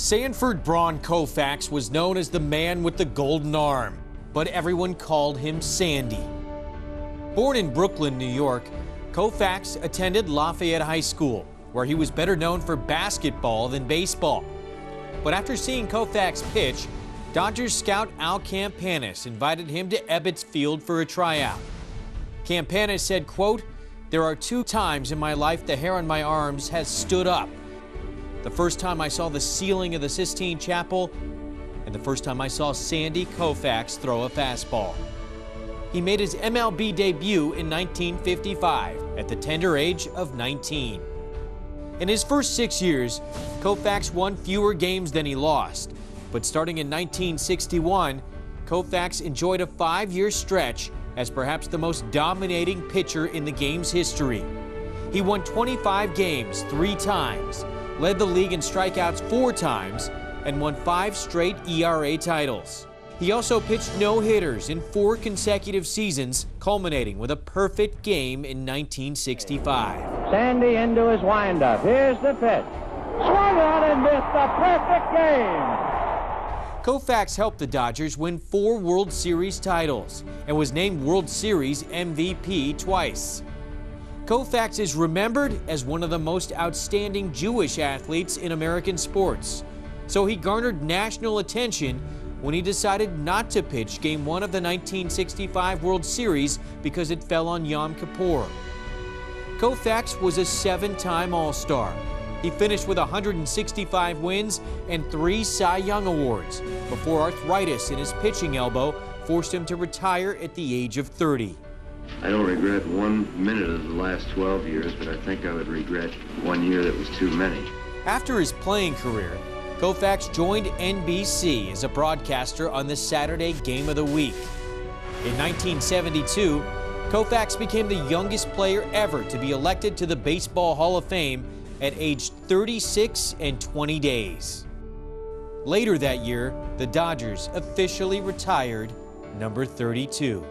Sanford Braun Koufax was known as the man with the golden arm, but everyone called him Sandy. Born in Brooklyn, New York, Koufax attended Lafayette High School, where he was better known for basketball than baseball. But after seeing Koufax pitch, Dodgers scout Al Campanis invited him to Ebbets Field for a tryout. Campanis said, quote, There are two times in my life the hair on my arms has stood up. The first time I saw the ceiling of the Sistine Chapel, and the first time I saw Sandy Koufax throw a fastball. He made his MLB debut in 1955 at the tender age of 19. In his first six years, Koufax won fewer games than he lost. But starting in 1961, Koufax enjoyed a five-year stretch as perhaps the most dominating pitcher in the game's history. He won 25 games three times, led the league in strikeouts four times, and won five straight ERA titles. He also pitched no-hitters in four consecutive seasons, culminating with a perfect game in 1965. Sandy into his windup. Here's the pitch. Swung on and missed the perfect game. Koufax helped the Dodgers win four World Series titles and was named World Series MVP twice. Koufax is remembered as one of the most outstanding Jewish athletes in American sports. So he garnered national attention when he decided not to pitch Game 1 of the 1965 World Series because it fell on Yom Kippur. Koufax was a seven-time All-Star. He finished with 165 wins and three Cy Young Awards before arthritis in his pitching elbow forced him to retire at the age of 30. I don't regret one minute of the last 12 years, but I think I would regret one year that was too many. After his playing career, Koufax joined NBC as a broadcaster on the Saturday Game of the Week. In 1972, Koufax became the youngest player ever to be elected to the Baseball Hall of Fame at age 36 and 20 days. Later that year, the Dodgers officially retired number 32.